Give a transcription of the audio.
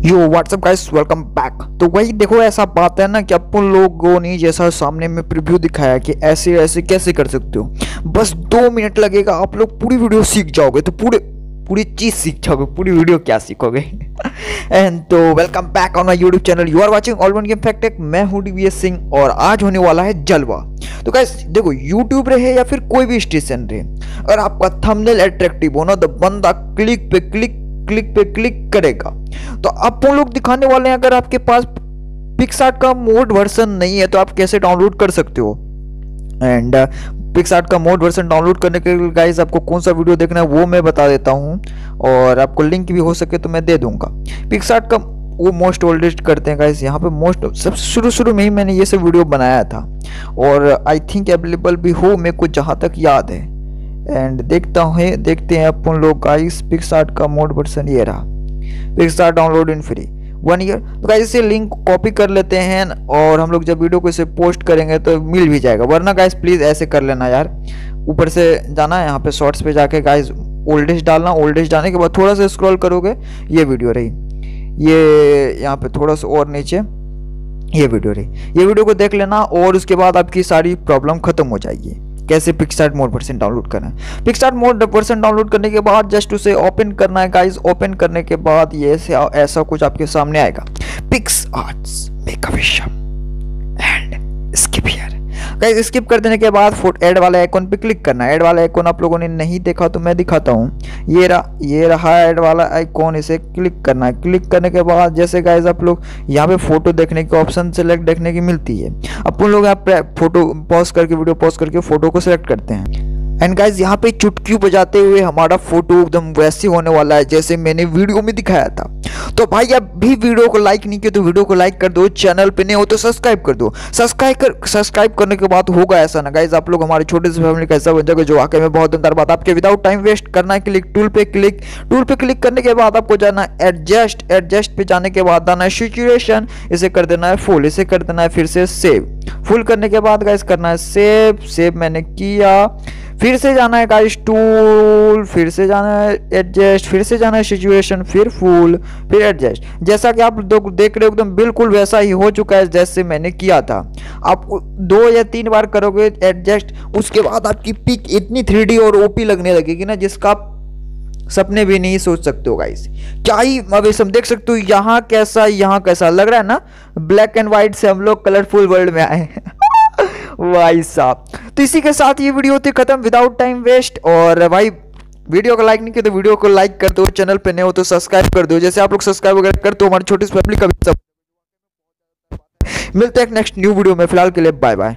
Yo what's up guys welcome back तो वही देखो, ऐसा बात है ना कि अपन लोगों ने जैसा सामने में प्रीव्यू दिखाया कि ऐसे ऐसे कैसे कर सकते हो। बस दो मिनट लगेगा, आप लोग पूरी वीडियो सीख जाओगे। तो पूरे, पूरी चीज़ सीख जाओगे, पूरी वीडियो क्या सीखोगे? एंड तो welcome back on my YouTube channel you are watching all one game factech मैं हूँ डीवीएस सिंह और आज होने वाला है जलवा। तो गाइस देखो यूट्यूब रहे या फिर कोई भी स्टेशन रहे, अगर आपका थंबनेल अट्रैक्टिव हो ना तो बंदा क्लिक पे क्लिक क्लिक पे क्लिक करेगा। तो वो लोग दिखाने वाले हैं, अगर आपके पास पिक्सार्ट का मोड वर्सन नहीं है तो आप कैसे डाउनलोड कर सकते हो? एंड पिक्सार्ट का मोड वर्सन डाउनलोड करने के लिए गाइस आपको कौन सा वीडियो देखना है, वो मैं बता देता हूँ। और आपको लिंक भी हो सके तो मैं दे दूँगा। पिक्सार्ट का वो मोस्ट ओल्डेस्ट करते हैं गाइस यहाँ पे मोस्ट सबसे शुरू शुरू में ही मैंने ये सब वीडियो बनाया था। और आई थिंक अवेलेबल भी हो, मेरे को जहाँ तक याद है। एंड देखता हूँ, देखते हैं अपन लोग गाइस पिक्सार्ट का मोड वर्सन ये रहा। PicsArt download in free one year तो गाइस इसे लिंक कॉपी कर लेते हैं और हम लोग जब वीडियो को इसे पोस्ट करेंगे तो मिल भी जाएगा। वरना गाइस प्लीज़ ऐसे कर लेना यार। ऊपर से जाना यहाँ पे शॉर्ट्स पे जाके गाइस ओल्डेस्ट डालना। ओल्डेस्ट डालने के बाद थोड़ा सा स्क्रॉल करोगे, ये वीडियो रही। ये यहाँ पे थोड़ा सा और नीचे, ये वीडियो रही। ये वीडियो को देख लेना और उसके बाद आपकी सारी प्रॉब्लम खत्म हो जाएगी। कैसे पिक्सार्ट मोड वर्सन डाउनलोड करना है? पिक्सार्ट मोड वर्सन डाउनलोड करने के बाद जस्ट उसे ओपन करना है गाइज़ ओपन करने के बाद ये ऐसा कुछ आपके सामने आएगा. Pics arts make and skip here guys skip कर देने के बाद फोट एड वाले आइकॉन पे क्लिक करना है. एड वाला आइकॉन आप लोगों ने नहीं देखा तो मैं दिखाता हूँ. ये रहा ये रहा ऐड वाला आइकॉन इसे क्लिक करना है। क्लिक करने के बाद जैसे गाइज़ आप लोग यहाँ पे फ़ोटो देखने की ऑप्शन सेलेक्ट देखने की मिलती है। अपन लोग आप फ़ोटो पॉज करके वीडियो पॉज करके फ़ोटो को सेलेक्ट करते हैं। एंड गाइज़ यहाँ पे चुटकी बजाते हुए हमारा फ़ोटो एकदम वैसे होने वाला है, जैसे मैंने वीडियो में दिखाया था। तो भाई, अब भी वीडियो को लाइक नहीं किया तो वीडियो को लाइक कर दो चैनल पे नहीं हो तो सब्सक्राइब कर दो। सब्सक्राइब कर सब्सक्राइब करने के बाद होगा ऐसा ना गाइज़ आप लोग हमारे छोटे से फैमिली का ऐसा बन जाएगा जो आके में बहुत अंदर बात आपके विदाउट टाइम वेस्ट करना है क्लिक टूल पे क्लिक टूल पे क्लिक करने के बाद आपको जाना एडजस्ट एडजस्ट पे जाने के बाद आना है सिचुएशन इसे कर देना है फुल इसे कर देना है फिर से सेव फुल करने के बाद गाइज़ करना है सेव सेव मैंने किया। फिर से जाना है गाइस टूल फिर से जाना है एडजस्ट फिर से जाना है सिचुएशन फिर फूल फिर एडजस्ट जैसा कि आप देख रहे हो, एकदम बिल्कुल वैसा ही हो चुका है जैसे मैंने किया था। आप दो या तीन बार करोगे एडजस्ट उसके बाद आपकी पिक इतनी थ्री और ओपी लगने लगेगी ना, जिसका आप सपने भी नहीं सोच सकते हो गाइस क्या ही, अब हम देख सकते हो, यहाँ कैसा यहाँ कैसा, लग रहा है ना? ब्लैक एंड व्हाइट से हम लोग कलरफुल वर्ल्ड में आए भाई साहब। तो इसी के साथ ये वीडियो होती खत्म विदाउट टाइम वेस्ट और भाई वीडियो को लाइक नहीं किया तो वीडियो को लाइक कर दो चैनल पे नए हो तो सब्सक्राइब कर दो। जैसे आप लोग सब्सक्राइब वगैरह कर दो हमारी छोटी सी फैमिली का भी सब मिलते हैं नेक्स्ट न्यू वीडियो में। फ़िलहाल के लिए बाय बाय